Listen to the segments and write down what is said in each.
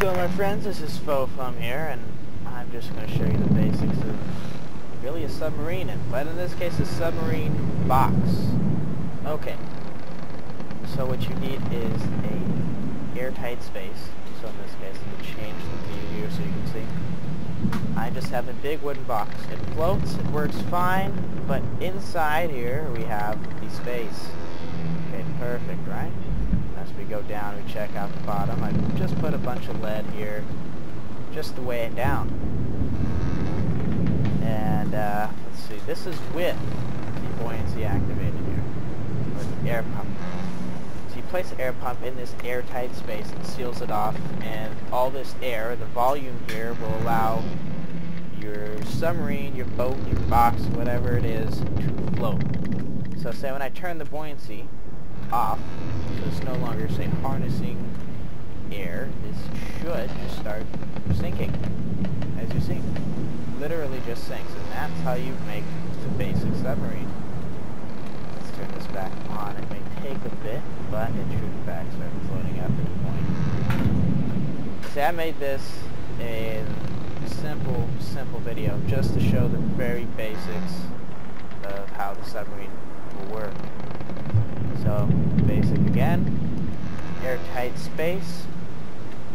So my friends, this is Fofum here, and I'm just going to show you the basics of really a submarine, and but in this case a submarine box. Okay, so what you need is a airtight space. So in this case, I'm going to change the view here so you can see. I just have a big wooden box. It floats, it works fine, but inside here we have the space. Okay, perfect, right? As we go down, we check out the bottom. I just put a bunch of lead here, just to weigh it down. And uh, let's see, this is with the buoyancy activated here, the air pump. So you place the air pump in this airtight space and seals it off, and all this air, the volume here, will allow your submarine, your boat, your box, whatever it is, to float. So say when I turn the buoyancy off, so it's no longer, say, harnessing air, this should just start sinking, as you see. Literally just sinks, and that's how you make the basic submarine. Let's turn this back on. It may take a bit, but it should in fact start floating up at a point. See, I made this in simple, simple video just to show the very basics of how the submarine will work. So, basic again, airtight space,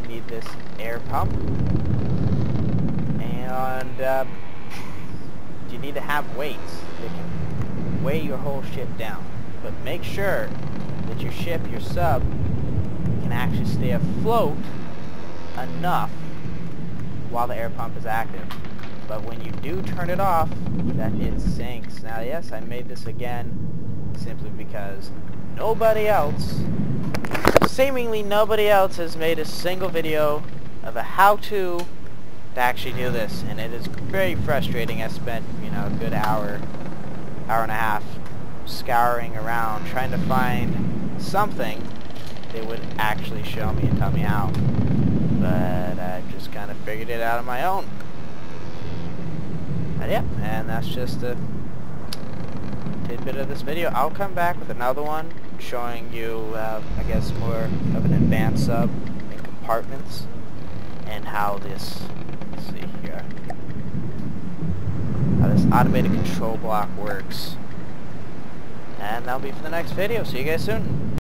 you need this air pump, and uh, you need to have weights that can weigh your whole ship down. But make sure that your ship, your sub, can actually stay afloat enough while the air pump is active. But when you do turn it off, that it sinks. Now yes, I made this again simply because nobody else, seemingly nobody else has made a single video of a how-to to actually do this. And it is very frustrating. I spent, you know, a good hour, hour and a half scouring around trying to find something that would actually show me and tell me how. But I just kind of figured it out on my own. And yeah, and that's just a tidbit of this video. I'll come back with another one showing you, uh, I guess, more of an advanced sub in compartments and how this, see here, how this automated control block works. And that'll be for the next video. See you guys soon.